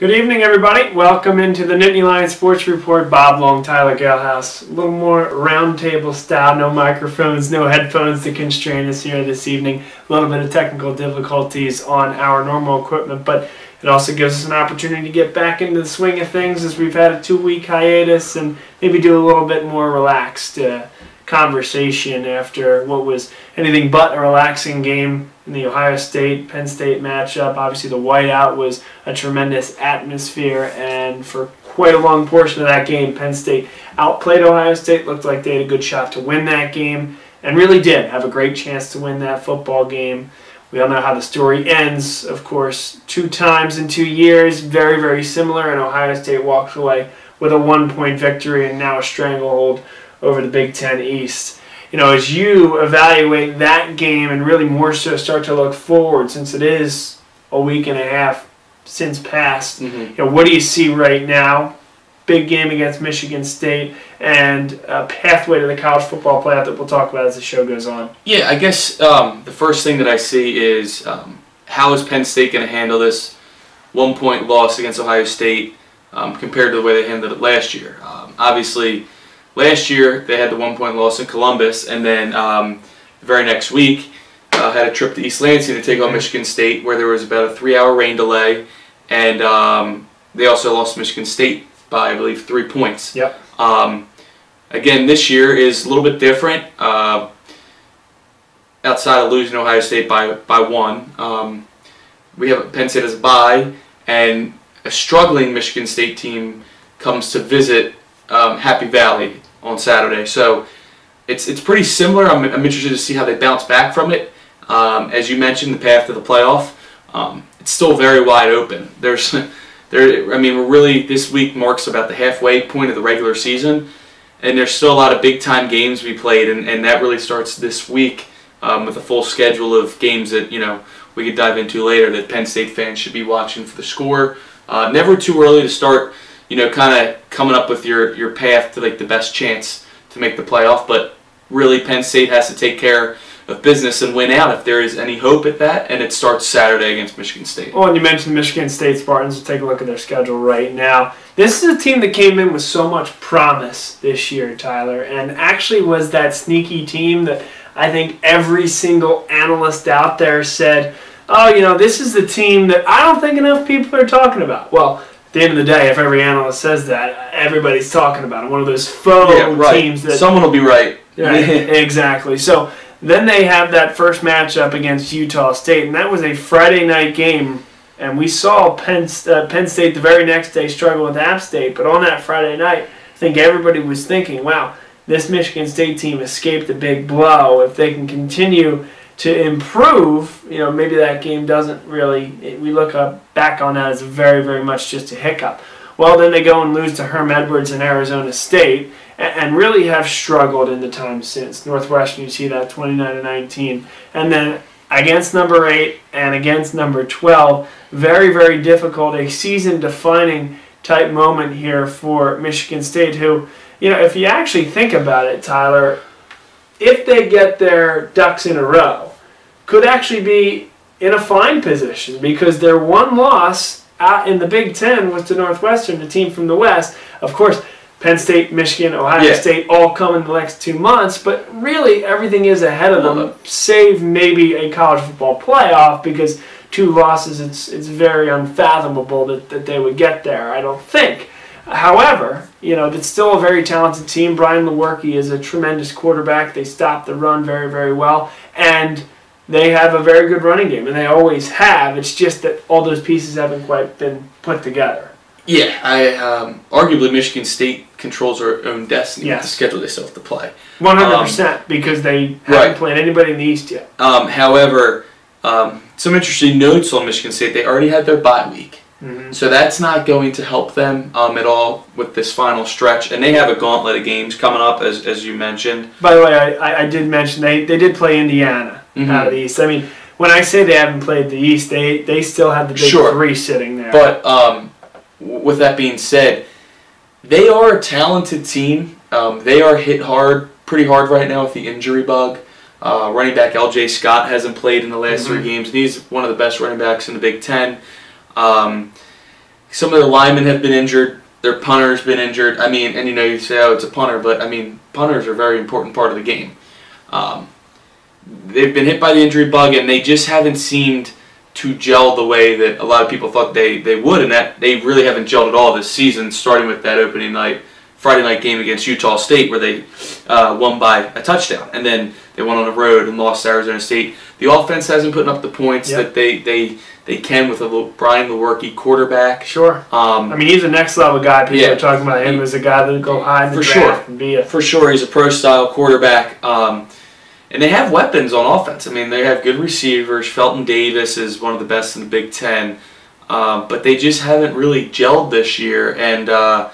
Good evening, everybody. Welcome into the Nittany Lions Sports Report. Bob Long, Tyler Gehlhaus. A little more roundtable style, no microphones, no headphones to constrain us here this evening. A little bit of technical difficulties on our normal equipment, but it also gives us an opportunity to get back into the swing of things as we've had a two week hiatus and maybe do a little bit more relaxed uh, conversation after what was anything but a relaxing game in the Ohio State Penn State matchup. Obviously, the whiteout was a tremendous atmosphere, and for quite a long portion of that game, Penn State outplayed Ohio State. Looked like they had a good shot to win that game, and really did have a great chance to win that football game. We all know how the story ends, of course, two times in two years, very, very similar, and Ohio State walks away with a one point victory and now a stranglehold over the Big Ten East. You know, as you evaluate that game and really more so start to look forward, since it is a week and a half since past, Mm-hmm. you know, what do you see right now? Big game against Michigan State and a pathway to the college football playoff that we'll talk about as the show goes on. Yeah, I guess um, the first thing that I see is um, how is Penn State going to handle this one point loss against Ohio State um, compared to the way they handled it last year? Um, obviously, last year they had the one point loss in Columbus, and then um, the very next week uh, had a trip to East Lansing to take on Michigan State, where there was about a three hour rain delay, and um, they also lost Michigan State by, I believe, three points. Yep. Um, again, this year is a little bit different. Uh, outside of losing Ohio State by by one, um, we have Penn State as a bye, and a struggling Michigan State team comes to visit um, Happy Valley on Saturday. So it's it's pretty similar. I'm, I'm interested to see how they bounce back from it. Um, as you mentioned, the path to the playoff, um, it's still very wide open. There's there. I mean, we're really this week marks about the halfway point of the regular season, and there's still a lot of big time games be played, and, and that really starts this week um, with a full schedule of games that you know we could dive into later that Penn State fans should be watching for the score. Uh, never too early to start, you know, kind of coming up with your your path to like the best chance to make the playoff, but really Penn State has to take care of business and win out if there is any hope at that, and it starts Saturday against Michigan State. Well, and you mentioned Michigan State Spartans. Take a look at their schedule right now. This is a team that came in with so much promise this year, Tyler, and actually was that sneaky team that I think every single analyst out there said, oh, you know, this is the team that I don't think enough people are talking about. Well, at the end of the day, if every analyst says that, everybody's talking about it. One of those faux Yeah, right. teams that Someone will be right. Exactly. So then they have that first matchup against Utah State, and that was a Friday night game. And we saw Penn, uh, Penn State the very next day struggle with App State, but on that Friday night, I think everybody was thinking, wow, this Michigan State team escaped a big blow. If they can continue to improve, you know, maybe that game doesn't really, we look up, back on that as very, very much just a hiccup. Well, then they go and lose to Herm Edwards and Arizona State and really have struggled in the time since. Northwestern, you see that 29 to 19. And then against number 8 and against number 12, very, very difficult, a season defining type moment here for Michigan State, who, you know, if you actually think about it, Tyler, if they get their ducks in a row, could actually be in a fine position because their one loss out in the Big Ten was to Northwestern, the team from the West. Of course, Penn State, Michigan, Ohio Yeah. State all come in the next two months, but really everything is ahead of them, save maybe a college football playoff because two losses, it's, it's very unfathomable that, that they would get there, I don't think. However, you know, it's still a very talented team. Brian Lewerke is a tremendous quarterback. They stop the run very, very well. And they have a very good running game, and they always have. It's just that all those pieces haven't quite been put together. Yeah, I um, arguably Michigan State controls their own destiny with the schedule they still have to play. 100% because they haven't Right. played anybody in the East yet. Um, however, um, some interesting notes on Michigan State. They already had their bye week, Mhm. so that's not going to help them um, at all with this final stretch. And they have a gauntlet of games coming up, as, as you mentioned. By the way, I, I, I did mention they, they did play Indiana Mhm. out of the East. I mean, when I say they haven't played the East, they, they still have the Big Sure. Three sitting there. But um, with that being said, they are a talented team. Um, they are hit hard, pretty hard right now with the injury bug. Uh, running back L.J. Scott hasn't played in the last three Mhm. games, and he's one of the best running backs in the Big Ten. Um, some of their linemen have been injured. Their punter's been injured. I mean, and you know, you say, oh, it's a punter, but I mean, punters are a very important part of the game. Um, they've been hit by the injury bug, and they just haven't seemed to gel the way that a lot of people thought they, they would, and that they really haven't gelled at all this season, starting with that opening night, Friday night game against Utah State, where they uh, won by a touchdown, and then they went on the road and lost to Arizona State. The offense hasn't put up the points Yep. that they, they they can with a little Brian Lewerke quarterback. Sure. Um, I mean, he's a next level guy. People Yeah. are talking about him as a guy that'll go high in the For draft sure. and be a for sure, he's a pro style quarterback. Um, and they have weapons on offense. I mean, they have good receivers. Felton Davis is one of the best in the Big Ten. Um, but they just haven't really gelled this year. And uh,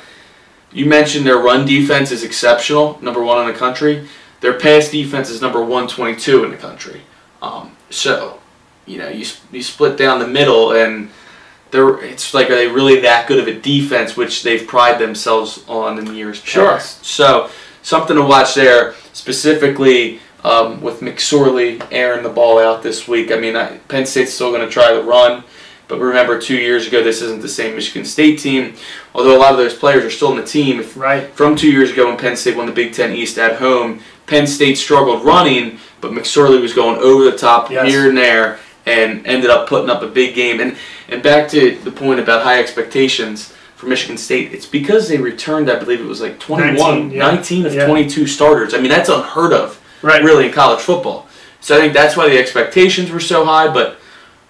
you mentioned their run defense is exceptional, number one in the country. Their pass defense is number 122 in the country. Um, so, you know, you, you split down the middle, and they're, it's like, are they really that good of a defense, which they've prided themselves on in years past? Sure. past? So, something to watch there, specifically um, with McSorley airing the ball out this week. I mean, I, Penn State's still going to try the run, but remember, two years ago, this isn't the same Michigan State team. Although a lot of those players are still in the team. If, right. from two years ago when Penn State won the Big Ten East at home, Penn State struggled running, but McSorley was going over the top Yes. here and there and ended up putting up a big game. And and back to the point about high expectations for Michigan State, it's because they returned, I believe it was like 21, 19, yeah. 19 of Yeah. 22 starters. I mean, that's unheard of Right. really in college football. So I think that's why the expectations were so high, but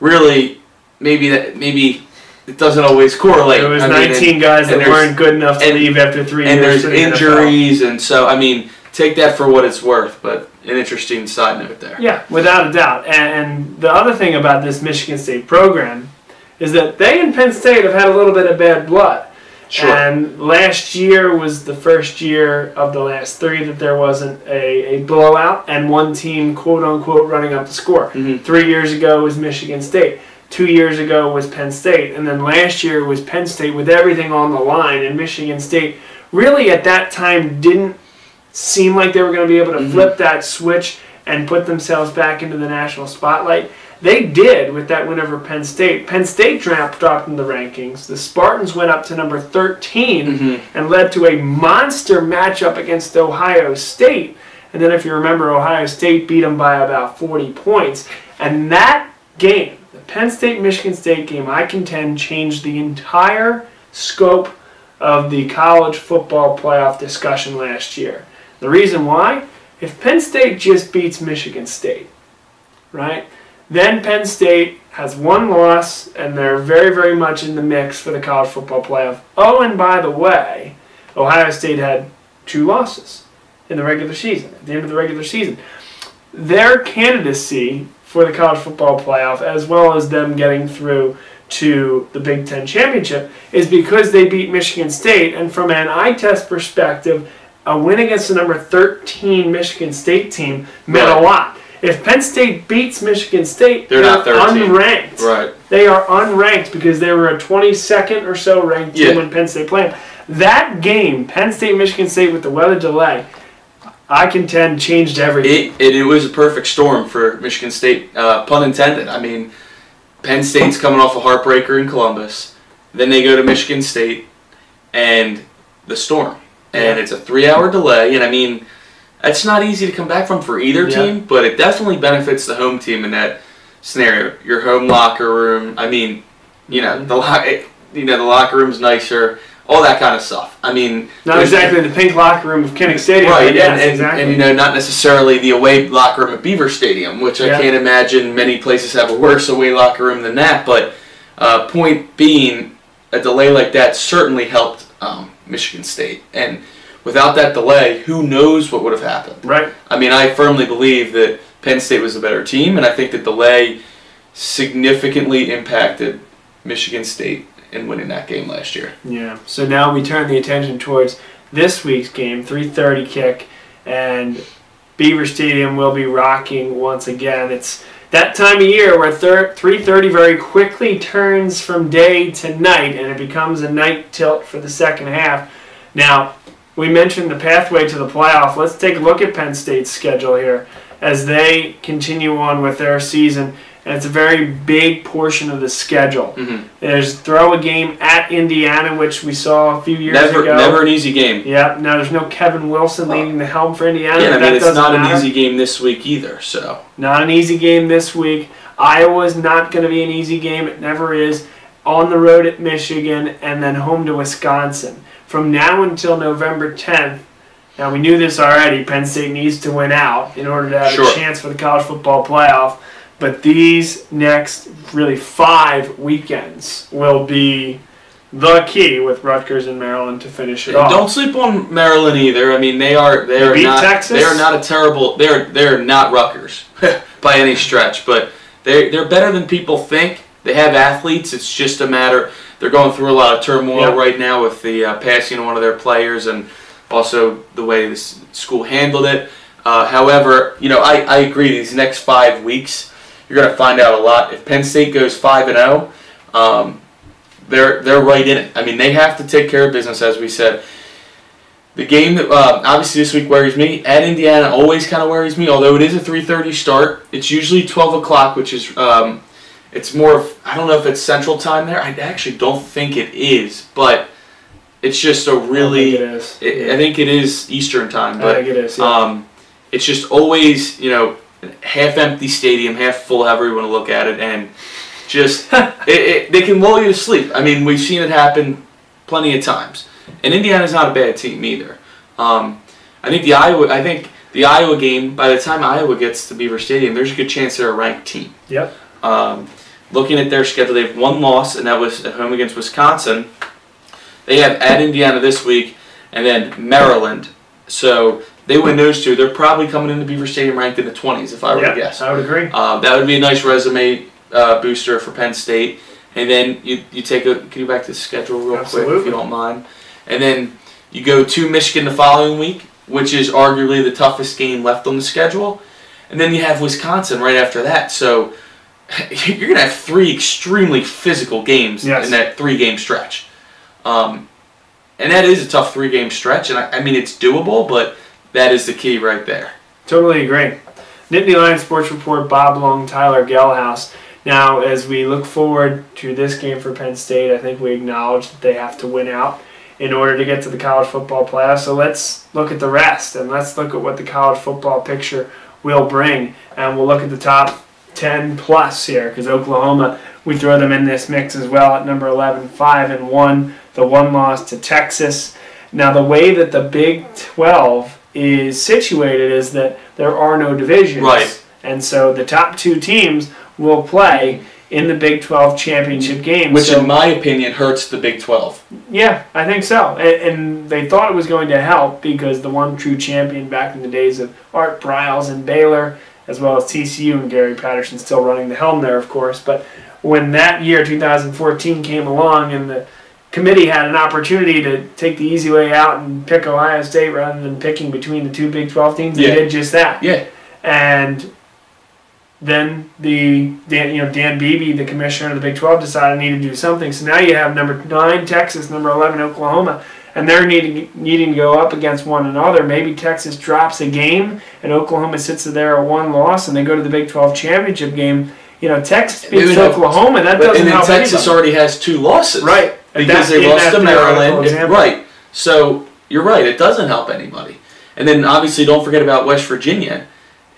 really maybe that maybe it doesn't always correlate. There was I mean, and- 19 guys that and there's- weren't good enough to and- leave after three and years. there's for the NFL. injuries, and so I mean, take that for what it's worth. But an interesting side note there. Yeah, without a doubt. And, and the other thing about this Michigan State program is that they and Penn State have had a little bit of bad blood. Sure. And last year was the first year of the last three that there wasn't a, a blowout and one team, quote unquote, running up the score. Mhm. Three years ago was Michigan State. Two years ago was Penn State. And then last year was Penn State with everything on the line. And Michigan State really at that time didn't seem like they were going to be able to Mhm. flip that switch and put themselves back into the national spotlight. They did with that win over Penn State. Penn State dropped dropped in the rankings. The Spartans went up to number 13 Mhm. and led to a monster matchup against Ohio State. And then, if you remember, Ohio State beat them by about 40 points. And that game, the Penn State Michigan State game, I contend changed the entire scope of the college football playoff discussion last year. The reason why? If Penn State just beats Michigan State, right? Then Penn State has one loss, and they're very, very much in the mix for the college football playoff. Oh, and by the way, Ohio State had two losses in the regular season, at the end of the regular season. Their candidacy for the college football playoff, as well as them getting through to the Big Ten championship, is because they beat Michigan State. And from an eye test perspective, a win against the number 13 Michigan State team meant a lot. If Penn State beats Michigan State, They're not 13. unranked. Right. They are unranked because they were a 22nd or so ranked team when Penn State played. That game, Penn State Michigan State with the weather delay, I contend changed everything. It, it, it was a perfect storm for Michigan State, uh, pun intended. I mean, Penn State's coming off a heartbreaker in Columbus. Then they go to Michigan State and the storm. And Yeah. it's a three hour delay. And I mean, that's not easy to come back from for either Yeah. team, but it definitely benefits the home team in that scenario. Your home locker room, I mean, you know, the, lo- you know, the locker room's nicer, all that kind of stuff. I mean, Not exactly the pink locker room of Kinnick Stadium, Right, yes, and, and, exactly. and you know, not necessarily the away locker room at Beaver Stadium, which I can't imagine many places have a worse away locker room than that. But uh, point being, a delay like that certainly helped um, Michigan State, and without that delay, who knows what would have happened? right. I mean, I firmly believe that Penn State was a better team, and I think the delay significantly impacted Michigan State in winning that game last year. Yeah. So now we turn the attention towards this week's game, 3:30 kick, and Beaver Stadium will be rocking once again. It's that time of year where 3:30 very quickly turns from day to night, and it becomes a night tilt for the second half. Now, we mentioned the pathway to the playoff. Let's take a look at Penn State's schedule here as they continue on with their season. and it's a very big portion of the schedule. hmm There's throw a game at Indiana, which we saw a few years Never, ago. never an easy game. Yeah. Now there's no Kevin Wilson leading the helm for Indiana. Yeah, but I mean it's doesn't not matter. an easy game this week either. So Not an easy game this week. Iowa's not going to be an easy game. It never is. On the road at Michigan and then home to Wisconsin. From now until November 10th, now we knew this already, Penn State needs to win out in order to have Sure. a chance for the college football playoff. But these next really five weekends will be the key with Rutgers and Maryland to finish it off. don't sleep on Maryland either. I mean they are they They are not Texas? they are not a terrible they're they're not Rutgers by any stretch, but they they're better than people think. They have athletes. It's just a matter they're going through a lot of turmoil Yep. right now with the uh, passing of one of their players and also the way the school handled it. Uh, however, you know I, I agree. These next five weeks, you're going to find out a lot. If Penn State goes five and zero, um, they're they're right in it. I mean, they have to take care of business, as we said. The game that uh, obviously this week worries me at Indiana always kind of worries me. Although it is a 3:30 start, it's usually 12 o'clock, which is um, it's more of I don't know if it's Central Time there. I actually don't think it is, but it's just a don't think really. it is. I I think it is Eastern Time, I think it is. Yeah. um, it's just always, you know, half empty stadium, half full, however you want to look at it, and just it, it, they can lull you to sleep. I mean, we've seen it happen plenty of times, and Indiana's not a bad team either. Um, I think the Iowa, I think the Iowa game. By the time Iowa gets to Beaver Stadium, there's a good chance they're a ranked team. yep. Um, looking at their schedule, they have one loss, and that was at home against Wisconsin. They have at Indiana this week, and then Maryland. So they win those two. They're probably coming into Beaver Stadium ranked in the 20s, if I were Yep, to guess. I would agree. Uh, that would be a nice resume uh, booster for Penn State. And then you, you take a can you back to the schedule real quick if you don't mind. And then you go to Michigan the following week, which is arguably the toughest game left on the schedule. And then you have Wisconsin right after that. So you're gonna have three extremely physical games Yes. in that three game stretch. Um, and that is a tough three game stretch, and I, I mean it's doable, but that is the key right there. Totally agree. Nittany Lions Sports Report, Bob Long, Tyler Gehlhaus. Now, as we look forward to this game for Penn State, I think we acknowledge that they have to win out in order to get to the college football playoff. So let's look at the rest and let's look at what the college football picture will bring. And we'll look at the top 10 plus here because Oklahoma, we throw them in this mix as well at number 11, 5 and 1, the one loss to Texas. Now, the way that the Big 12 is situated is that there are no divisions. Right. And so the top two teams will play in the Big 12 championship game. Which, so, in my opinion, hurts the Big 12. yeah, I think so. And, and they thought it was going to help because the one true champion back in the days of Art Briles and Baylor, as well as TCU and Gary Patterson still running the helm there, of course. But when that year, 2014, came along and the committee had an opportunity to take the easy way out and pick Ohio State rather than picking between the two Big 12 teams, they did just that. Yeah. And then the Dan, you know Dan Beebe, the commissioner of the Big 12, decided he needed to do something. So now you have number nine Texas, number 11 Oklahoma, and they're needing needing to go up against one another. Maybe Texas drops a game and Oklahoma sits there at one loss, and they go to the Big 12 championship game. You know, Texas beats not- Oklahoma. That But, doesn't and then help Texas anybody. already has two losses. right Because they lost to Maryland. If- right. So you're right. It doesn't help anybody. And then obviously don't forget about West Virginia.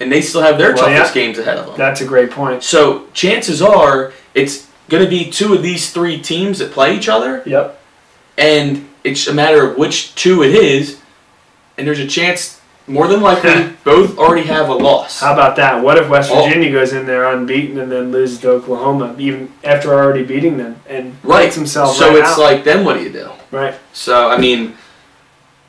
And they still have their Well, toughest games ahead of them. That's a great point. So chances are it's going to be two of these three teams that play each other. Yep. And it's a matter of which two it is. And there's a chance, more than likely, both already have a loss. How about that? What if West Oh. Virginia goes in there unbeaten and then loses to Oklahoma, even after already beating them, and Right. takes himself So right it's out? like, then what do you do? right. So I mean,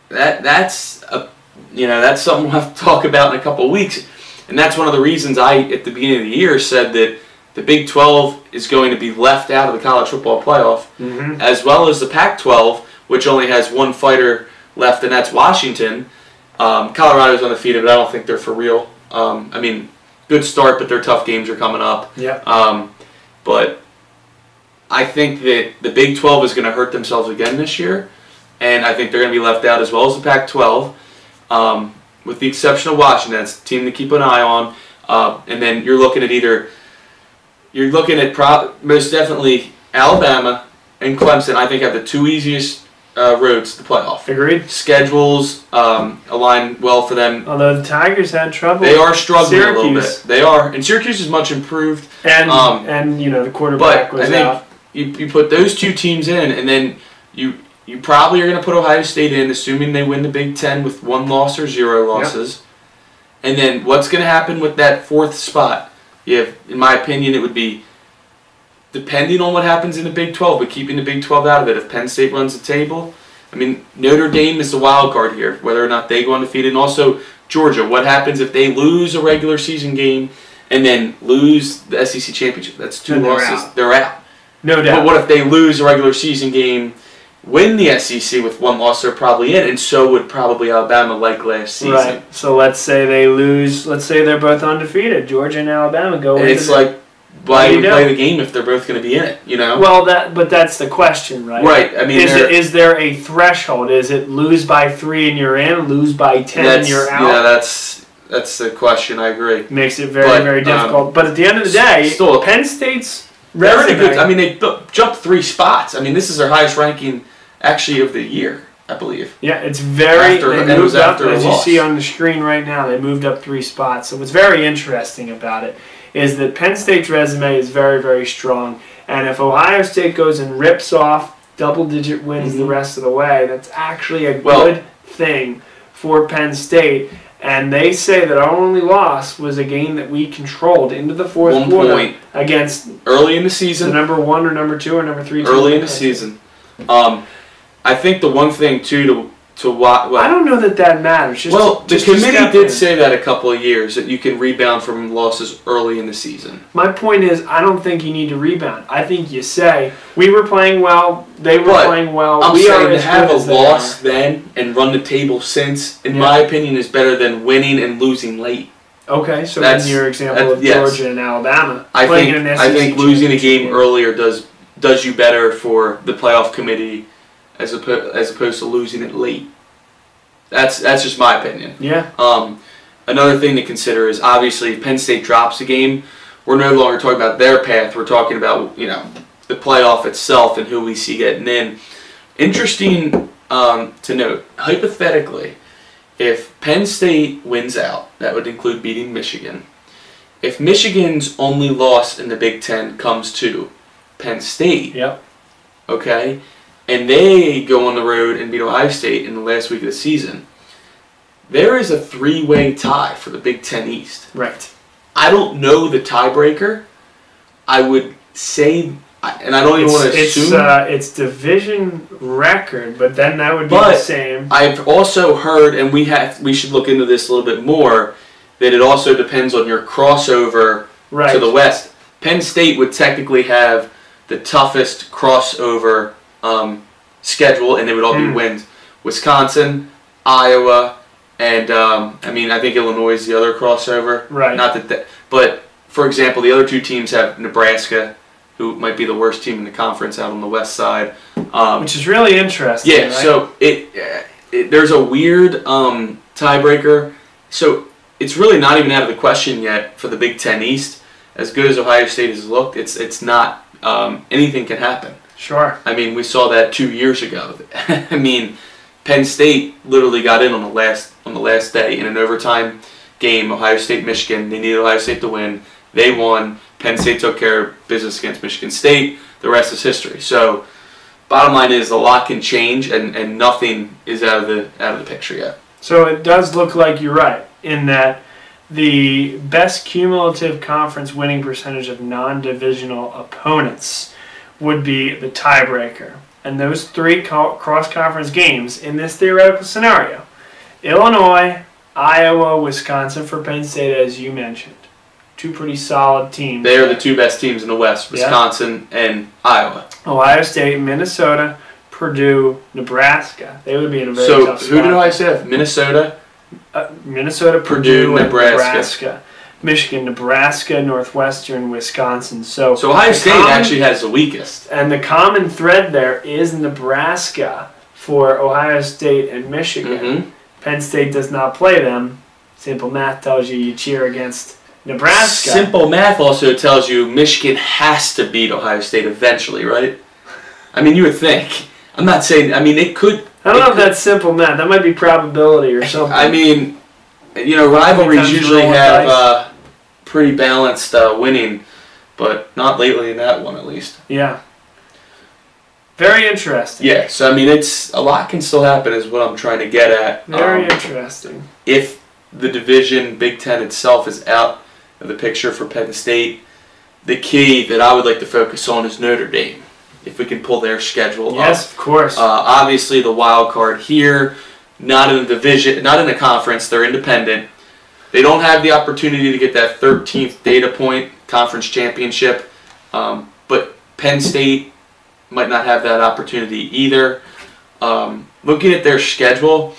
that that's a you know that's something we'll have to talk about in a couple of weeks, and that's one of the reasons I at the beginning of the year said that the Big 12 is going to be left out of the college football playoff, Mm-hmm. as well as the Pac-12, which only has one fighter left, and that's Washington. Um, Colorado's undefeated, but I don't think they're for real. Um, I mean, good start, but their tough games are coming up. Yep. Um, but I think that the Big 12 is going to hurt themselves again this year, and I think they're going to be left out as well as the Pac 12, um, with the exception of Washington. That's a team to keep an eye on. Uh, and then you're looking at either you're looking at pro- most definitely Alabama and Clemson. I think have the two easiest uh, roads to the playoff. Agreed. Schedules um, align well for them. Although the Tigers had trouble. They are struggling a little bit. They are, and Syracuse is much improved. and um, and you know the quarterback But I think out. you, you put those two teams in, and then you you probably are going to put Ohio State in, assuming they win the Big Ten with one loss or zero losses. And then what's going to happen with that fourth spot? You have, in my opinion, it would be depending on what happens in the Big 12, but keeping the Big 12 out of it. If Penn State runs the table, I mean Notre Dame is the wild card here, whether or not they go undefeated, and also Georgia. What happens if they lose a regular season game and then lose the SEC championship? That's two Then they're losses. out. They're out. No doubt. But what if they lose a regular season game, win the SEC with one loss? They're probably in, and so would probably Alabama like last season. Right. So let's say they lose. Let's say they're both undefeated. Georgia and Alabama go. And it's the- like, why you play the game if they're both going to be in it? You know? Well, that but that's the question, right? right. I mean, is it is there a threshold? Is it lose by three and you're in, lose by ten and you're out? yeah, that's that's the question. I agree. Makes it very But, very um, difficult. but at the end of the day, still- Penn State's They're in a resume. good. I mean, they jumped three spots. I mean, this is their highest ranking actually of the year, I believe. Yeah, it's very. After- they and it was moved up, after a as you see on the screen right now. They moved up three spots. So what's very interesting about it is that Penn State's resume is very, very strong. And if Ohio State goes and rips off double-digit wins the Mhm. rest of the way, that's actually a Well- good thing for Penn State. And they say that our only loss was a game that we controlled into the fourth One quarter point against early in the the season. number one or number two or number three. Early in the season. Um, I think the one thing too to to watch. I don't know that that matters. Just Well, the just committee did in. say that a couple of years that you can rebound from losses early in the season. My point is, I don't think you need to rebound. I think you say we were playing well, they were But playing well. I'm we are saying to have a loss then and run the table since, in Yeah. my opinion, is better than winning and losing late. Okay, so That's- in your example of yes. Georgia and Alabama, I think an I think losing a game earlier does does you better for the playoff committee as oppo- as opposed to losing it late. That's that's just my opinion. Yeah, Um, another thing to consider is obviously if Penn State drops a game, we're no longer talking about their path. We're talking about you know the playoff itself and who we see getting in. Interesting um, to note, hypothetically, if Penn State wins out, that would include beating Michigan. If Michigan's only loss in the Big Ten comes to Penn State, yep. okay, and they go on the road and beat Ohio State in the last week of the season, there is a three-way tie for the Big Ten East. Right. I don't know the tiebreaker. I would say, and I don't even It's want to it's, assume. uh, it's division record, but then that would be But- the same. I've also heard, and we have we should look into this a little bit more. That it also depends on your crossover Right. to the West. Penn State would technically have the toughest crossover um, schedule, and they would all be Hmm. wins. Wisconsin, Iowa, and um, I mean I think Illinois is the other crossover. Right. Not that, that, but for example, the other two teams have Nebraska, who might be the worst team in the conference out on the west side. Um, Which is really interesting. yeah, right? so it, uh, it there's a weird um, tiebreaker. So it's really not even out of the question yet for the Big Ten East. As good as Ohio State has looked, it's it's not. Um, anything can happen. Sure. I mean, we saw that two years ago. I mean, Penn State literally got in on the last on the last day in an overtime game. Ohio State Michigan. They needed Ohio State to win. They won. Penn State took care of business against Michigan State. The rest is history. So, bottom line is a lot can change, and, and nothing is out of the out of the picture yet. So it does look like you're right in that the best cumulative conference winning percentage of non-divisional opponents would be the tiebreaker. And those three co- cross-conference games in this theoretical scenario, Illinois, Iowa, Wisconsin for Penn State, as you mentioned, two pretty solid teams. They are the two best teams in the West: Yeah. Wisconsin and Iowa. Ohio State, Minnesota, Purdue, Nebraska. They would be in a very So, tough who spot. did Ohio State have? Minnesota. Uh, Minnesota, Purdue, Purdue, Nebraska. Nebraska. Michigan, Nebraska, Northwestern, Wisconsin. So, So Ohio State common- actually has the weakest. and the common thread there is Nebraska for Ohio State and Michigan. hmm Penn State does not play them. Simple math tells you you cheer against Nebraska. Simple math also tells you Michigan has to beat Ohio State eventually, right? I mean, you would think. I'm not saying. I mean, it could. I don't know if that's simple math. That might be probability or something. I mean, you know, rivalries usually have uh, pretty balanced uh, winning, but not lately in that one at least. yeah. Very interesting. Yeah, so I mean, it's a lot can still happen, is what I'm trying to get at. Very Um, interesting. if the division Big Ten itself is out of the picture for Penn State, the key that I would like to focus on is Notre Dame. If we can pull their schedule Yes, up. of course. Uh, obviously, the wild card here, not in the division, not in the conference. They're independent. They don't have the opportunity to get that 13th data point conference championship. Um, but Penn State might not have that opportunity either. Um, looking at their schedule,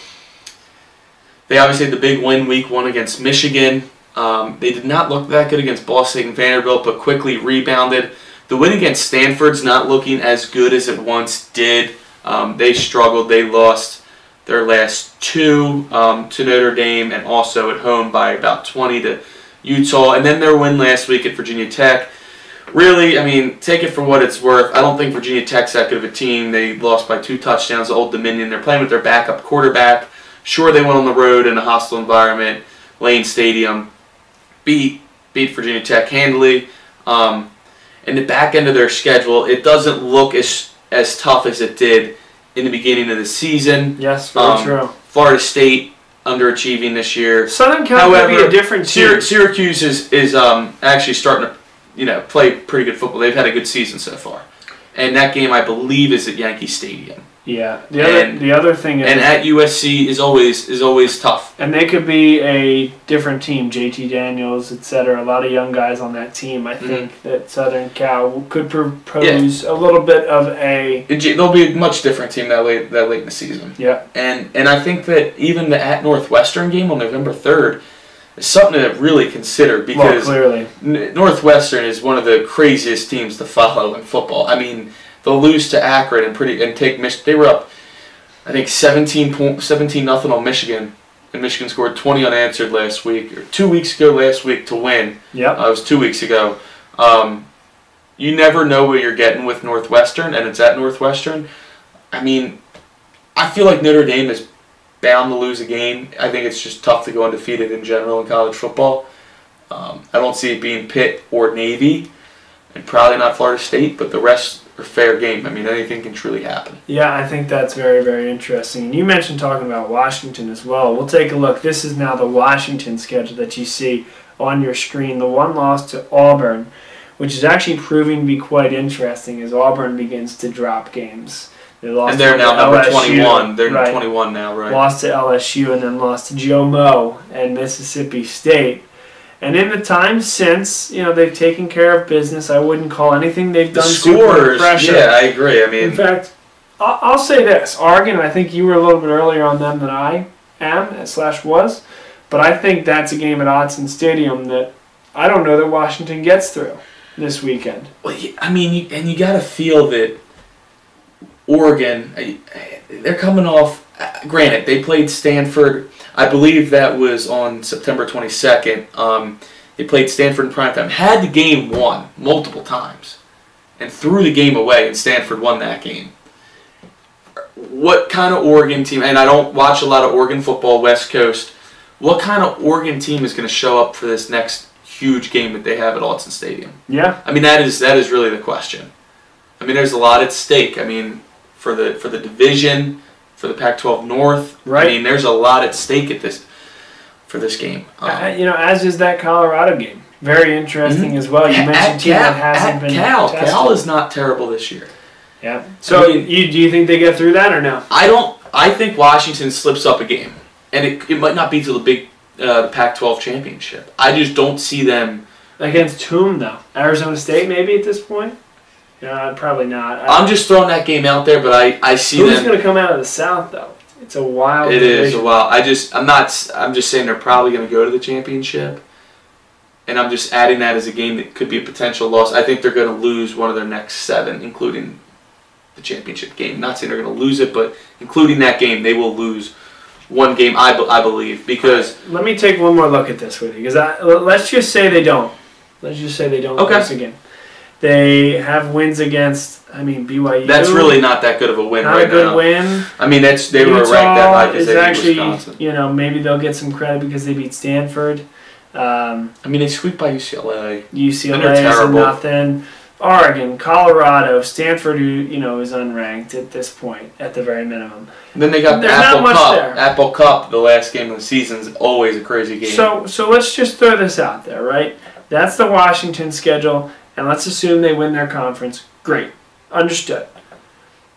they obviously had the big win week one against Michigan. Um, they did not look that good against and Vanderbilt, but quickly rebounded. The win against Stanford's not looking as good as it once did. Um, they struggled. They lost their last two um, to Notre Dame and also at home by about 20 to Utah. And then their win last week at Virginia Tech. Really, I mean, take it for what it's worth. I don't think Virginia Tech's that good of a team. They lost by two touchdowns to Old Dominion. They're playing with their backup quarterback. Sure, they went on the road in a hostile environment, Lane Stadium, beat beat Virginia Tech handily. Um, in the back end of their schedule, it doesn't look as as tough as it did in the beginning of the season. yes, very um, true. Florida State underachieving this year. Southern Cal could be a different Syr-. Syracuse is is um, actually starting to, you know, play pretty good football. They've had a good season so far, and that game I believe is at Yankee Stadium. Yeah. The other And- the other thing is And at USC is always is always tough. And they could be a different team, JT Daniels, etc. A lot of young guys on that team. I mm-hmm. think that Southern Cal could propose a little bit of a they'll be a much different team that late that late in the season. yeah. And and I think that even the at Northwestern game on November third is something to really consider Well, because clearly, N- Northwestern is one of the craziest teams to follow in football. I mean, they'll lose to Akron and pretty and take Mich- They were up, I think 17 point, 17 nothing on Michigan, and Michigan scored 20 unanswered last week or two weeks ago last week to win. Yeah, Uh, it was two weeks ago. Um, you never know what you're getting with Northwestern, and it's at Northwestern. I mean, I feel like Notre Dame is bound to lose a game. I think it's just tough to go undefeated in general in college football. Um, I don't see it being Pitt or Navy, and probably not Florida State, but the rest are fair game. I mean, anything can truly happen. Yeah, I think that's very, very interesting. And you mentioned talking about Washington as well. We'll take a look. This is now the Washington schedule that you see on your screen. The one loss to Auburn, which is actually proving to be quite interesting as Auburn begins to drop games. They lost And they're now number LSU, 21. They're right. 21 now, right? lost to LSU and then lost to Joe Mo and Mississippi State. And in the time since, you know, they've taken care of business. I wouldn't call anything they've The done super scores, yeah, I agree. I mean, In fact, I'll, I'll say this: Oregon. I think you were a little bit earlier on them than I am slash was, but I think that's a game at Autzen Stadium that I don't know that Washington gets through this weekend. Well, I mean, you, and you got to feel that Oregon, they're coming off. uh, Granted, they played Stanford. I believe that was on September 22nd. Um, they played Stanford in primetime. Had the game won multiple times, and threw the game away, and Stanford won that game. What kind of Oregon team? And I don't watch a lot of Oregon football, West Coast. What kind of Oregon team is going to show up for this next huge game that they have at Autzen Stadium? Yeah, I mean, that is that is really the question. I mean, there's a lot at stake. I mean, for the for the division, for the Pac-12 North. Right. I mean, there's a lot at stake at this for this game. Um, Uh, you know, as is that Colorado game. Very interesting as well. You mentioned a team Cal, that hasn't been Cal, tested. Cal is not terrible this year. yeah. So, I mean- you do you think they get through that or no? I don't. I think Washington slips up a game, and it, it might not be to the big uh, Pac-12 championship. I just don't see them. Against whom though? Arizona State maybe at this point. No, probably not. I- I'm just throwing that game out there, but I I see Who's them. going to come out of the South though? It's a wild. It is a wild. I just I'm not I'm just saying they're probably going to go to the championship. And I'm just adding that as a game that could be a potential loss. I think they're going to lose one of their next 7 including the championship game. Not saying they're going to lose it, but including that game they will lose one game. I, be- I believe because Let me take one more look at this with you, because let's just say they don't. Let's just say they don't Okay. lose again. They have wins against. I mean BYU. that's really not that good of a win not right a good now. win. I mean, that's they were ranked that high because is they beat actually, Wisconsin. you know, maybe they'll get some credit because they beat Stanford. Um, I mean, they sweep by UCLA. UCLA And they're is a nothing. Oregon, Colorado, Stanford, who you know is unranked at this point, at the very minimum. And then they got the There's Apple Cup. there. Apple Cup, the last game of the season, is always a crazy game. So, so let's just throw this out there, right? That's the Washington schedule, and let's assume they win their conference. Great, understood.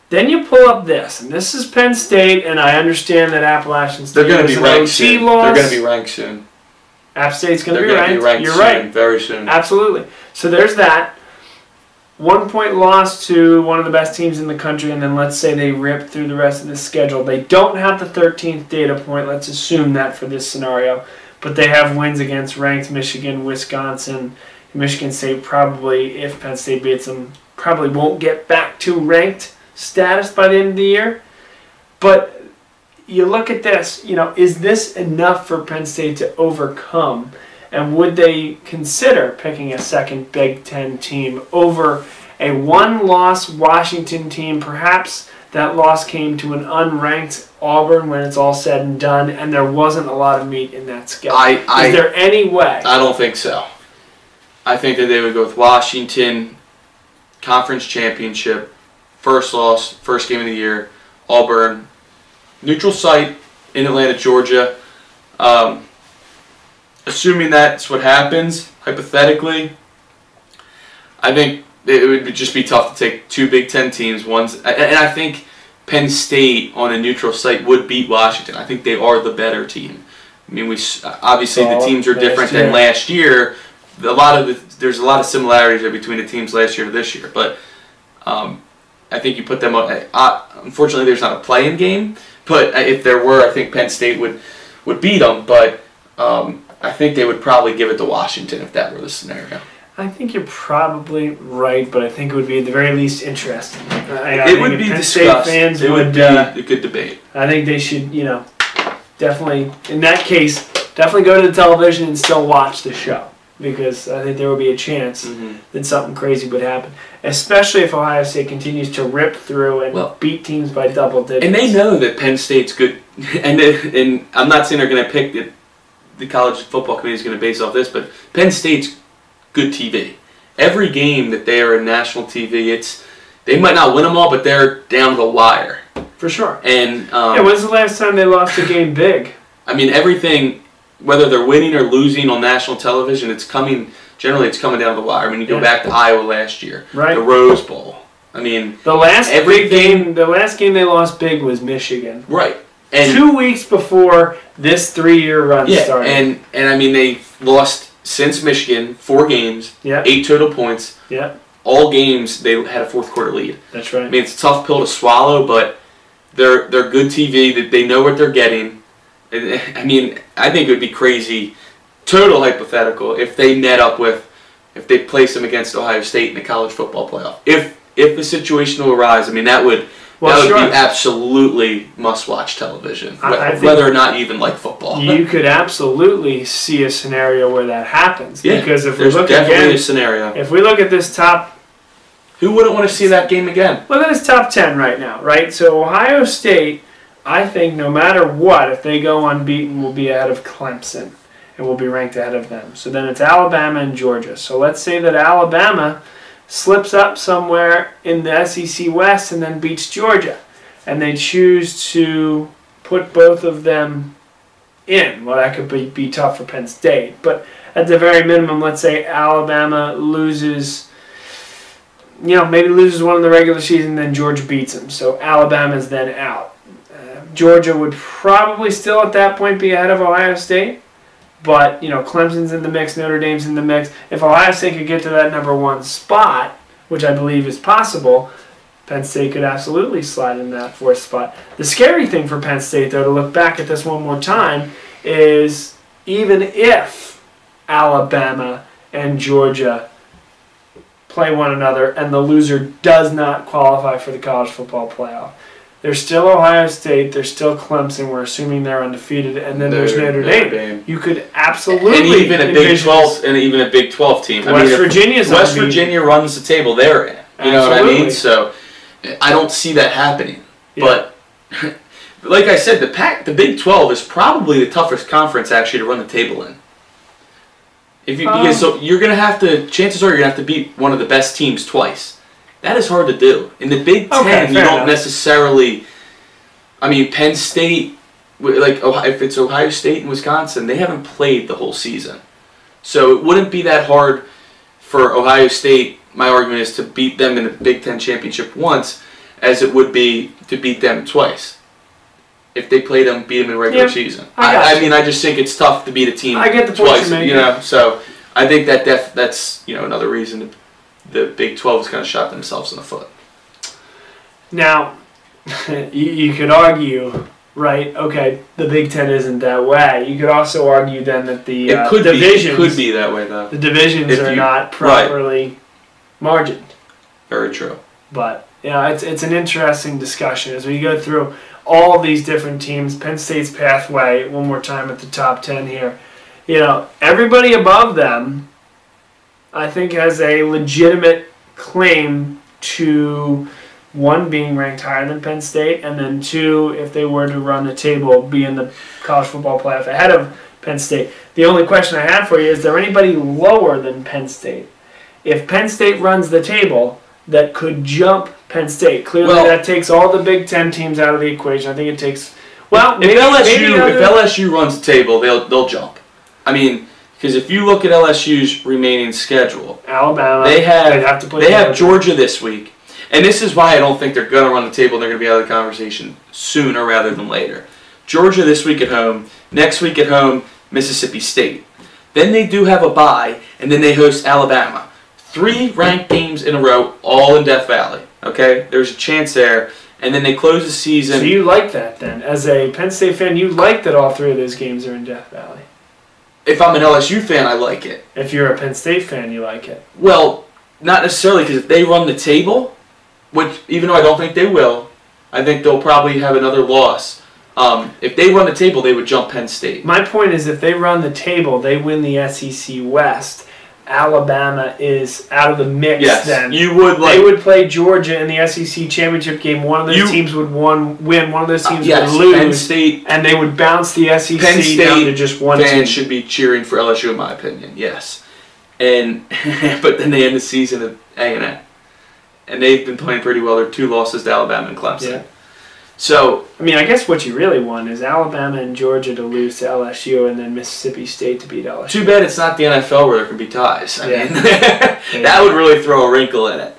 Then you pull up this, and this is Penn State, and I understand that Appalachian State they're going to be an ranked soon. loss. They're going to be ranked soon. App State's going to be ranked. be ranked You're soon, right. very soon. Absolutely. So there's that. One point loss to one of the best teams in the country, and then let's say they rip through the rest of the schedule. They don't have the 13th data point. Let's assume that for this scenario. But they have wins against ranked Michigan, Wisconsin. Michigan State probably, if Penn State beats them, probably won't get back to ranked status by the end of the year. But you look at this, you know, is this enough for Penn State to overcome? And would they consider picking a second Big Ten team over a one loss Washington team? Perhaps that loss came to an unranked Auburn when it's all said and done, and there wasn't a lot of meat in that schedule. I, I, Is there any way? I don't think so. I think that they would go with Washington, conference championship, first loss, first game of the year, Auburn, neutral site in Atlanta, Georgia. Um, assuming that's what happens, hypothetically, I think it would just be tough to take two Big Ten teams. One's and and I think Penn State on a neutral site would beat Washington. I think they are the better team. I mean, we obviously the teams are different than last year. A lot of the, there's a lot of similarities there between the teams last year to this year, but um, I think you put them on. Uh, unfortunately, there's not a play-in game, but if there were, I think Penn State would would beat them. But um, I think they would probably give it to Washington if that were the scenario. I think you're probably right, but I think it would be at the very least interesting. I, I it would be Penn State discussed. fans it would be uh, a good debate. I think they should, you know, definitely in that case, definitely go to the television and still watch the show because I think there will be a chance hmm that something crazy would happen, especially if Ohio State continues to rip through and Well- beat teams by double digits. And they know that Penn State's good, and they- and I'm not saying they're going to pick the, the college football committee is going to base off this, but Penn State's good TV. Every game that they are in national TV, it's they might not win them all, but they're down the wire. for sure. And um, yeah, when's the last time they lost a game big? I mean everything, whether they're winning or losing on national television, it's coming. Generally, it's coming down the wire. I mean, you go Yeah. back to Iowa last year, Right. the Rose Bowl. I mean, The last big Everything- game, the last game they lost big was Michigan. right. And Two weeks before this three-year run yeah, started. and and I mean they lost since Michigan four games, yeah, eight total points. yeah, All games they had a fourth quarter lead. that's right. I mean it's a tough pill to swallow, but they're they're good TV. That they know what they're getting. I mean, I think it would be crazy, total hypothetical, if they net up with, if they place them against Ohio State in the college football playoff. If if the situation will arise, I mean that would Well, that would sure. be absolutely must watch television, I- I whether or not even like football. you could absolutely see a scenario where that happens Yeah, because if we look definitely again, a scenario. if we look at this top Who wouldn't want to see that game again? Look at this top 10 right now, right? So Ohio State, I think no matter what, if they go unbeaten, we'll be ahead of Clemson and we'll be ranked ahead of them. So then it's Alabama and Georgia. So let's say that Alabama slips up somewhere in the SEC West and then beats Georgia. And they choose to put both of them in. Well, that could be, be tough for Penn State. But at the very minimum, let's say Alabama loses you know, maybe loses one in the regular season, then Georgia beats them. So Alabama's then out. Georgia would probably still at that point be ahead of Ohio State, but you know, Clemson's in the mix, Notre Dame's in the mix. If Ohio State could get to that number one spot, which I believe is possible, Penn State could absolutely slide in that fourth spot. The scary thing for Penn State, though, to look back at this one more time, is even if Alabama and Georgia play one another and the loser does not qualify for the college football playoff. There's still Ohio State. There's still Clemson. We're assuming they're undefeated, and then there's Notre- Dame. Dame. You could absolutely and even a Big Twelve, and even a Big Twelve team. I West mean, if Virginia's West. Virginia runs the table they're in. You know what I mean? So I don't see that happening. Yeah. But like I said, the pack, the Big Twelve is probably the toughest conference actually to run the table in. If you because Um, so you're gonna have to, chances are you're gonna have to beat one of the best teams twice. That is hard to do. In the Big Ten, Okay, you don't enough. necessarily. I mean, Penn State, like Ohio- if it's Ohio State and Wisconsin, they haven't played the whole season, so it wouldn't be that hard for Ohio State. My argument is to beat them in the Big Ten championship once, as it would be to beat them twice. If they played them, beat them in regular Yeah, season. I I, I mean, I just think it's tough to beat a team I get the point twice. you're You know, so I think that def- that's you know another reason the, the Big Twelve is kind of shot themselves in the foot. Now, you, you could argue, right? Okay, the Big Ten isn't that way. You could also argue then that the It uh, could be. Divisions, could be that way though. the divisions If are you- not properly margined. Very true. But yeah, it's it's an interesting discussion as we go through all these different teams. Penn State's pathway one more time at the top ten here. You know, everybody above them, I think, has a legitimate claim to one being ranked higher than Penn State, and then two, if they were to run the table, be in the college football playoff ahead of Penn State. The only question I have for you is: there anybody lower than Penn State? If Penn State runs the table, that could jump Penn State. Clearly, Well- that takes all the Big Ten teams out of the equation. I think it takes. Well, if maybe, LSU maybe if LSU runs the table, they'll they'll jump. I mean, because if you look at LSU's remaining schedule, Alabama, they have have to play. they have Georgia this week, and this is why I don't think they're going to run the table. They're going to be out of the conversation sooner rather than later. Georgia this week at home. Next week at home, Mississippi State. Then they do have a bye, and then they host Alabama. Three ranked games in a row, all in Death Valley. Okay, there's a chance there, and then they close the season. So you like that then, as a Penn State fan, you like that all three of those games are in Death Valley. If I'm an LSU fan, I like it. If you're a Penn State fan, you like it. Well, not necessarily because if they run the table, which even though I don't think they will, I think they'll probably have another loss. Um, if they run the table, they would jump Penn State. My point is, if they run the table, they win the SEC West. Alabama is out of the mix. Yes, then you would like. they would play Georgia in the SEC championship game. One of those You- teams would one win. One of those teams yes, would Penn lose, State and they would bounce the SEC Penn down to just one team. fans should be cheering for LSU, in my opinion. Yes, and but then they end the season at A and M, and they've been playing pretty well. They're two losses to Alabama and Clemson. Yeah. So I mean, I guess what you really want is Alabama and Georgia to lose to LSU, and then Mississippi State to beat LSU. too bad it's not the NFL where there can be ties. I Yeah. mean, that would really throw a wrinkle in it.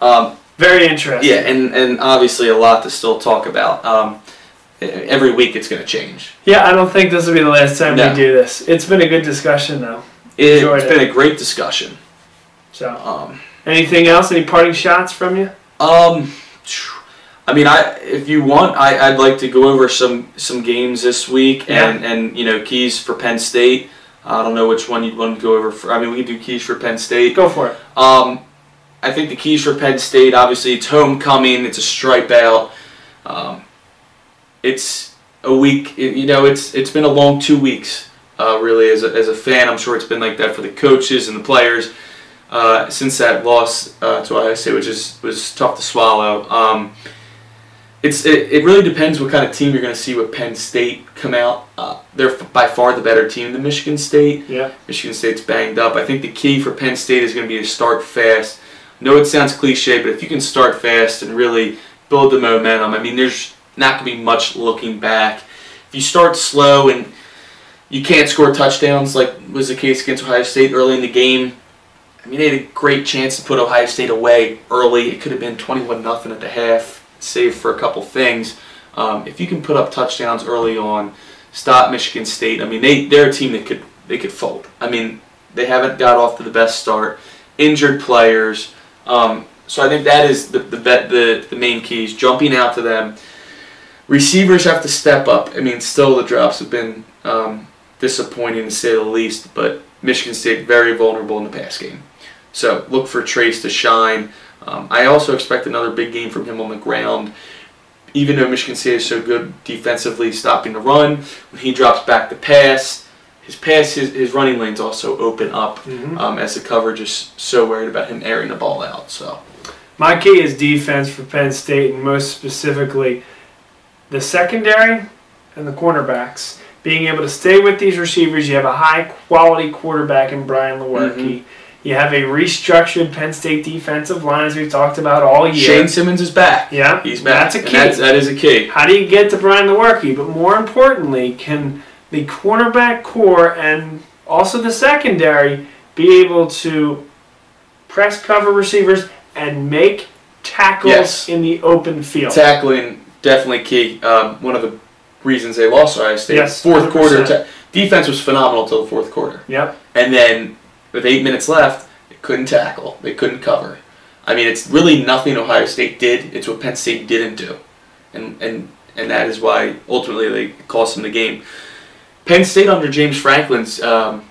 Um, Very interesting. Yeah, and, and obviously a lot to still talk about. Um, every week it's going to change. Yeah, I don't think this will be the last time No. we do this. It's been a good discussion, though. It, has been a great discussion. So, Um, anything else? Any parting shots from you? um, I mean, I if you want, I, I'd like to go over some some games this week and and you know keys for Penn State. I don't know which one you'd want to go over. For, I mean, we can do keys for Penn State. Go for it. Um, I think the keys for Penn State, obviously, it's homecoming. It's a stripe out. Um, it's a week. You know, it's it's been a long two weeks. Uh, really, as a, as a fan, I'm sure it's been like that for the coaches and the players uh, since that loss uh, to Ohio State, which is was tough to swallow. Um, it's it, it really depends what kind of team you're going to see with Penn State come out. Uh, they're f- by far the better team than Michigan State. Yeah. Michigan State's banged up. I think the key for Penn State is going to be to start fast. I know it sounds cliche, but if you can start fast and really build the momentum, I mean, there's not going to be much looking back. If you start slow and you can't score touchdowns like was the case against Ohio State early in the game, I mean, they had a great chance to put Ohio State away early. It could have been 21 nothing at the half, save for a couple things. Um, if you can put up touchdowns early on, stop Michigan State. I mean, they they're a team that could they could fold. I mean, they haven't got off to the best start. Injured players. Um, so I think that is the the, bet, the the main keys. Jumping out to them. Receivers have to step up. I mean, still the drops have been um, disappointing to say the least, but Michigan State very vulnerable in the pass game. So look for Trace to shine. Um, I also expect another big game from him on the ground. even though Michigan State is so good defensively stopping the run, when he drops back to pass, his pass, his, his running lanes also open up Mhm. um, as the coverage is so worried about him airing the ball out. So My key is defense for Penn State, and most specifically, the secondary and the cornerbacks. Being able to stay with these receivers, you have a high quality quarterback in Brian Lewerke. Mhm. You have a restructured Penn State defensive line, as we've talked about all year. Shane Simmons is back. yeah, He's back. That's a key. That's, that is a key. How do you get to Brian Lewerke? But more importantly, can the cornerback core and also the secondary be able to press cover receivers and make tackles Yes. in the open field? Tackling definitely key. Um, one of the reasons they lost Ohio State. Yes, fourth quarter 100%. ta- defense was phenomenal till the fourth quarter, Yep. and then with eight minutes left, they couldn't tackle. They couldn't cover. I mean, it's really nothing Ohio State did. It's what Penn State didn't do, and and and that is why ultimately they cost them the game. Penn State under James Franklin's um,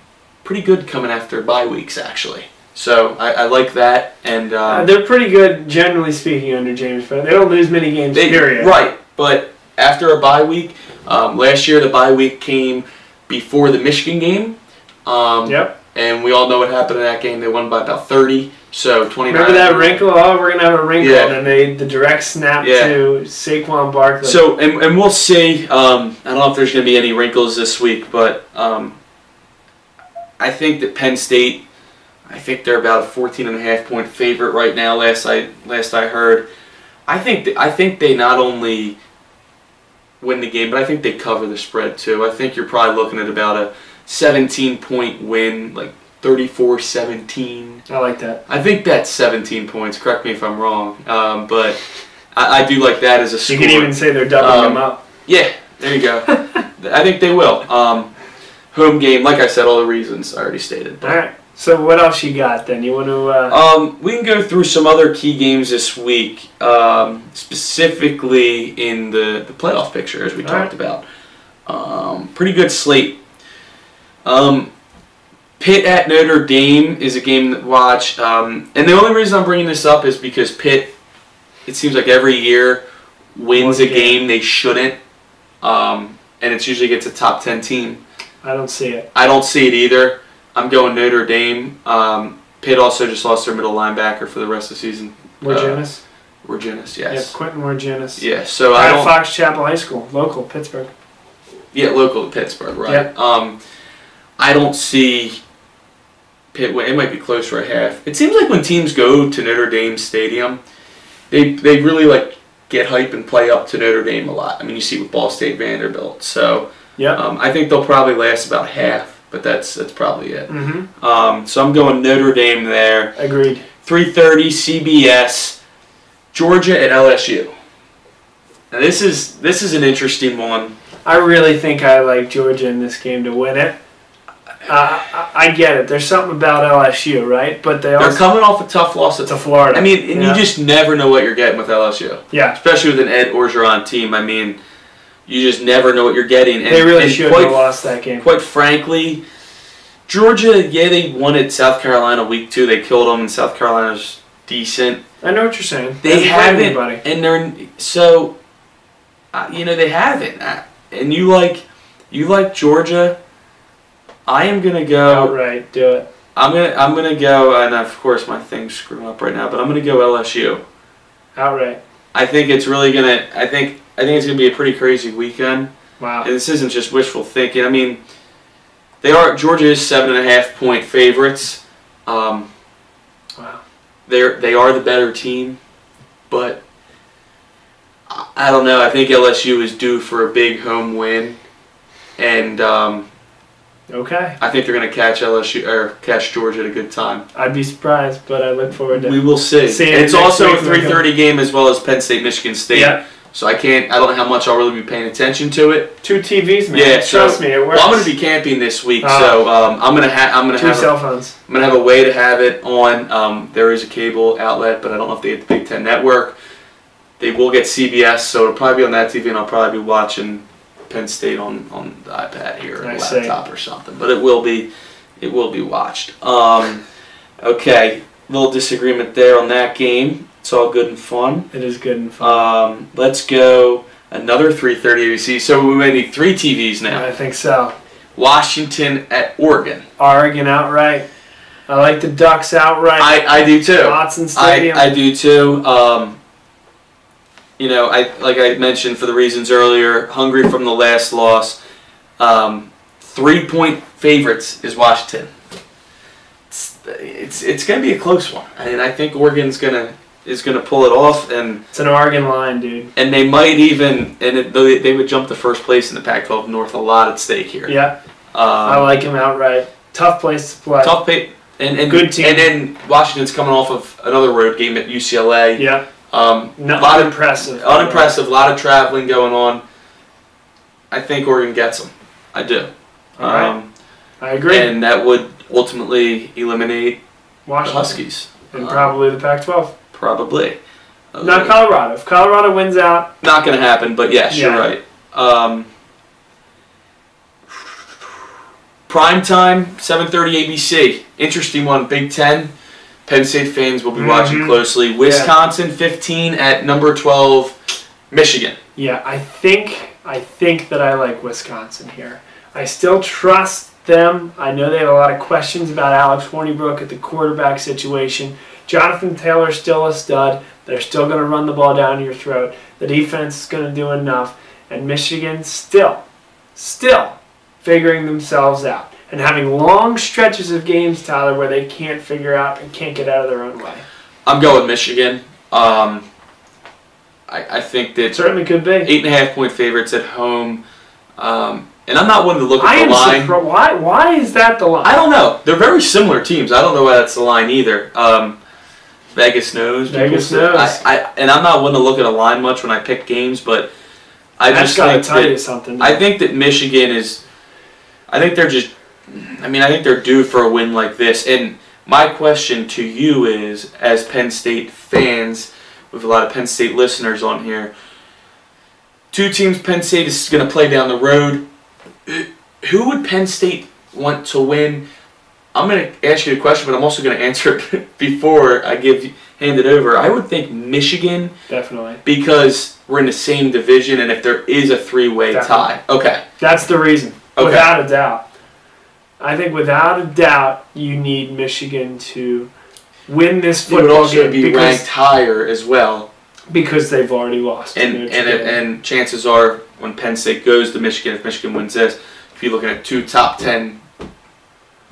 pretty good coming after bye weeks actually. So I, I like that, and Uh, um, they're pretty good, generally speaking, under James, but they don't lose many games. They, period. Right, but after a bye week, um, last year the bye week came before the Michigan game. Um, Yep. And we all know what happened in that game. They won by about 30. So 29. Remember that wrinkle? Oh, we're gonna have a wrinkle, Yeah. and they the direct snap Yeah. to Saquon Barkley. So, and, and we'll see. Um, I don't know if there's going to be any wrinkles this week, but um, I think that Penn State, I think they're about a 14 and a half point favorite right now. Last I last I heard, I think that, I think they not only win the game, but I think they cover the spread too. I think you're probably looking at about a 17 point win, like 34-17. I like that. I think that's 17 points. Correct me if I'm wrong, um, but I, I do like that as a score. You can even say they're doubling Um, them up. Yeah, there you go. I think they will. Um, home game, like I said, all the reasons I already stated. All right. So what else you got then? You want to? Uh, Um, we can go through some other key games this week, um, specifically in the, the playoff picture, as we All talked about. Um, pretty good slate. Um, Pitt at Notre Dame is a game to watch. Um, and the only reason I'm bringing this up is because Pitt, it seems like every year, wins One a game. game they shouldn't. Um, and it's usually gets a top 10 team. I don't see it. I don't see it either. I'm going Notre Dame. Um, Pitt also just lost their middle linebacker for the rest of the season. Wirginis. Wirginis, yep, yes. Quintin Wirginis. Yeah, so I At don't. Fox Chapel High School, local Pittsburgh. Yeah, local to Pittsburgh, right? Yep. Um, I don't see Pitt. It might be close for a half. It seems like when teams go to Notre Dame Stadium, they they really like get hype and play up to Notre Dame a lot. I mean, you see with Ball State, Vanderbilt. So yeah, um, I think they'll probably last about half, but that's that's probably it. Mm-hmm. Um, so I'm going Notre Dame there. Agreed. 3:30 CBS, Georgia at LSU. Now this is this is an interesting one. I really think I like Georgia in this game to win it. Uh, I, I get it. There's something about LSU, right? But they They're also coming off a tough loss at to Florida. I mean, and Yeah. you just never know what you're getting with LSU, yeah, especially with an Ed Orgeron team. I mean, you just never know what you're getting. And, they really should quite, have lost that game. Quite frankly, Georgia, yeah, they won at South Carolina week two. They killed them, and South Carolina's decent. I know what you're saying. They Hasn't haven't, anybody. and they're so, uh, you know, they haven't. Uh, And you like, you like Georgia. I am gonna go. Outright, do it. I'm gonna, I'm gonna go, and of course my thing's screwing up right now, but I'm gonna go LSU. Outright. I think it's really gonna. I think, I think it's gonna be a pretty crazy weekend. Wow. And this isn't just wishful thinking. I mean, they are Georgia is seven and a half point favorites. Um, Wow. they're they are the better team, but I I don't know. I think LSU is due for a big home win, and um, Okay. I think they're going to catch LSU or catch Georgia at a good time. I'd be surprised, but I look forward to We will see. See you And it's also a week, Michael. 3:30 game as well as Penn State Michigan State. Yeah. So I can't. I don't know how much I'll really be paying attention to it. Two TVs, man. Yeah, so- Trust me, it works. Well, I'm going to be camping this week, Ah. so um, I'm going to have. I'm going to Two have a, cell phones. I'm gonna have a way to have it on. Um, there is a cable outlet, but I don't know if they have the Big Ten Network. They will get CBS, so it'll probably be on that TV, and I'll probably be watching Penn State on, on the iPad here or I see. laptop or something. But it will be it will be watched. Um, okay, little disagreement there on that game. It's all good and fun. It is good and fun. Um, let's go another 3:30 ABC. So we may need three TVs now. I think so. Washington at Oregon. Oregon outright. I like the Ducks outright. I, I do too. Autzen I, Stadium. I do too. Um, you know, I like I mentioned for the reasons earlier, hungry from the last loss. Um, three point favorites is Washington. It's it's, it's going to be a close one, I and I think Oregon's gonna is gonna pull it off, and it's an Oregon line, dude. and they might even and it, they, they would jump to first place in the Pac-12 North. A lot at stake here. Yeah, Um, I like him outright. Tough place to play. tough pay. And, and Good team. And then Washington's coming off of another road game at UCLA. Yeah, Um, not lot of unimpressive. A lot of traveling going on. I think Oregon gets them. I do. All right. Um, I agree. and that would ultimately eliminate the Washington Huskies. and Um, probably the Pac-12. Probably. Not Colorado. If Colorado wins out, not going to happen, but yes, Yeah. you're right. Um, prime time, 7:30 ABC. Interesting one. Big Ten. Penn State fans will be watching Mhm. closely. Wisconsin 15 at number 12, Michigan. yeah, I think I think that I like Wisconsin here. I still trust them. I know they have a lot of questions about Alex Hornibrook at the quarterback situation. Jonathan Taylor's still a stud. They're still going to run the ball down your throat. The defense is going to do enough. And Michigan still, still figuring themselves out and having long stretches of games, Tyler, where they can't figure out and can't get out of their own way. I'm going Michigan. Um, I, I think that It certainly could be. eight and a half point favorites at home. Um, and I'm not one to look I at am the line. surprised. Why? Why is that the line? I don't know. They're very similar teams. I don't know why that's the line either. Um, Vegas knows. Vegas knows. I, I, and I'm not one to look at a line much when I pick games, but I just got to think tell you that, something. I think that Michigan is. I think they're just. I mean, I think they're due for a win like this. And my question to you is, as Penn State fans, with a lot of Penn State listeners on here, two teams Penn State is going to play down the road. Who would Penn State want to win? I'm going to ask you a question, but I'm also going to answer it before I give hand it over. I would think Michigan Definitely. because we're in the same division, and if there is a three-way tie, okay, That's the reason. Okay. Without a doubt. I think without a doubt you need Michigan to win this football it would also game be because, ranked higher as well, because they've already lost. and and and chances are when Penn State goes to Michigan, if Michigan wins this, if you're looking at two top ten,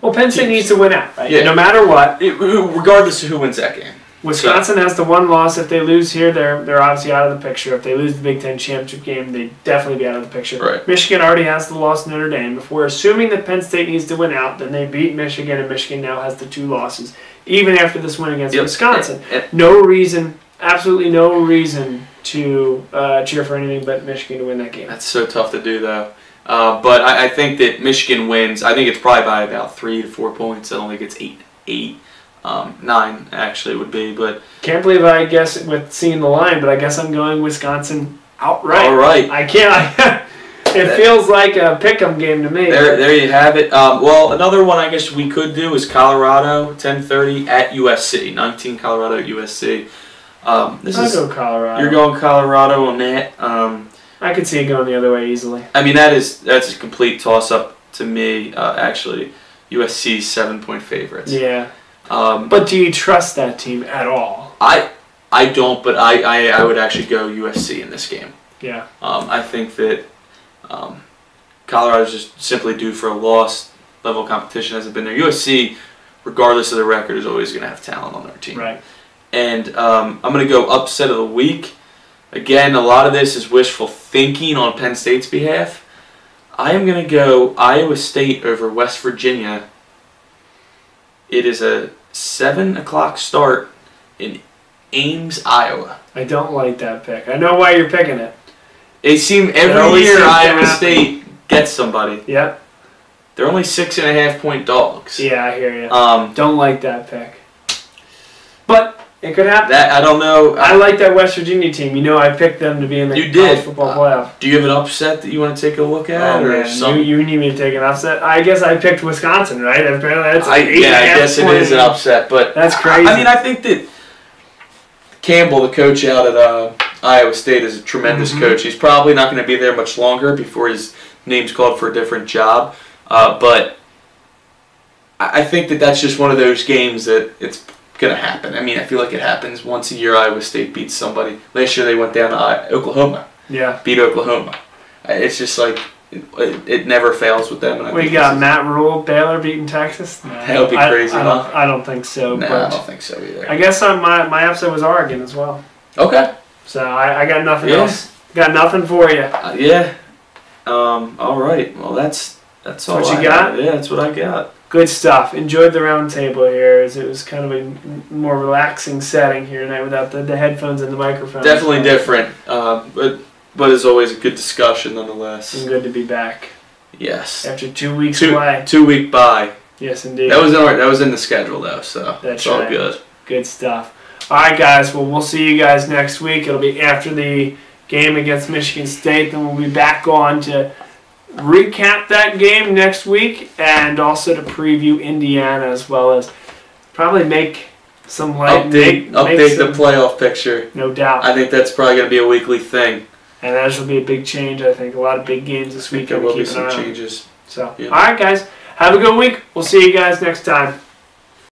well, Penn State teams. needs to win out, right? Yeah. No matter what, it, regardless of who wins that game. Wisconsin has the one loss. If they lose here, they're they're obviously out of the picture. If they lose the Big Ten championship game, they definitely be out of the picture. Right. Michigan already has the loss Notre Dame. If we're assuming that Penn State needs to win out, then they beat Michigan, and Michigan now has the two losses, even after this win against Yep. Wisconsin. No reason, absolutely no reason to uh, cheer for anything but Michigan to win that game. That's so tough to do though. Uh, but I, I think that Michigan wins. I think it's probably by about three to four points. I don't think it's eight, eight, um, nine actually would be. But Can't believe I guess with seeing the line, but I guess I'm going Wisconsin outright. all right, I can't. It feels like a pick'em game to me. there, there you have it. Um, well, another one I guess we could do is Colorado, ten thirty at USC, nineteen Colorado at USC. Um, this I'll is go Colorado. you're going Colorado on that. Um, I could see it going the other way easily. I mean that is that's a complete toss up to me. Uh, actually, USC seven point favorites. Yeah. Um, But do you trust that team at all? I I don't, but I, I, I would actually go USC in this game. Yeah. Um, I think that um, Colorado's just simply due for a loss. Level of competition hasn't been there. USC, regardless of the record, is always going to have talent on their team. Right. And um, I'm going to go upset of the week. Again, a lot of this is wishful thinking on Penn State's behalf. I am going to go Iowa State over West Virginia. It is a 7 o'clock start in Ames, Iowa. I don't like that pick. I know why you're picking it. It seems every year Iowa. State gets somebody. Yep. They're only six and a half point dogs. Yeah, I hear you. Um, Don't like that pick. But it could happen. that I don't know. I like that West Virginia team. You know, I picked them to be in the You college did. football Uh, playoff. Do you have an upset that you want to take a look at, Oh, or man. some? You, you need me to take an upset? I guess I picked Wisconsin, right? Apparently, that's I, eight yeah, I guess it is an upset, but That's crazy. I mean, I think that Campbell, the coach out at uh, Iowa State, is a tremendous Mhm. coach. He's probably not going to be there much longer before his name's called for a different job. Uh, but I I think that that's just one of those games that it's to happen. I mean, I feel like it happens once a year. Iowa State beats somebody. Last year they went down to Oklahoma, Yeah. beat Oklahoma. It's just like it, it, it never fails with them. And I We got Matt Rhule, Baylor beating Texas. No, That would be I- crazy, I, don't. I don't think so. No, I don't think so either. I guess on my my upset was Oregon as well. Okay. So I, I got nothing Yeah. else. Got nothing for you. Uh, yeah. Um. All right. Well, that's that's all. What you I got? have. Yeah, that's what I got. Good stuff. Enjoyed the round table here as it was kind of a more relaxing setting here tonight without the, the headphones and the microphone. Definitely different. Um. But but as always, a good discussion nonetheless. And good to be back Yes. after two weeks Two away. two week bye. Yes, indeed. That was in our, that was in the schedule though, so That's it's all right. good. Good stuff. All right, guys. Well, we'll see you guys next week. It'll be after the game against Michigan State. Then we'll be back on to recap that game next week and also to preview Indiana as well as probably make some light Update make, make update the playoff picture. no doubt. I think that's probably gonna be a weekly thing. and that should be a big change. I think a lot of big games this week. there will be some changes. So, Yeah. all right, guys. Have a good week. We'll see you guys next time.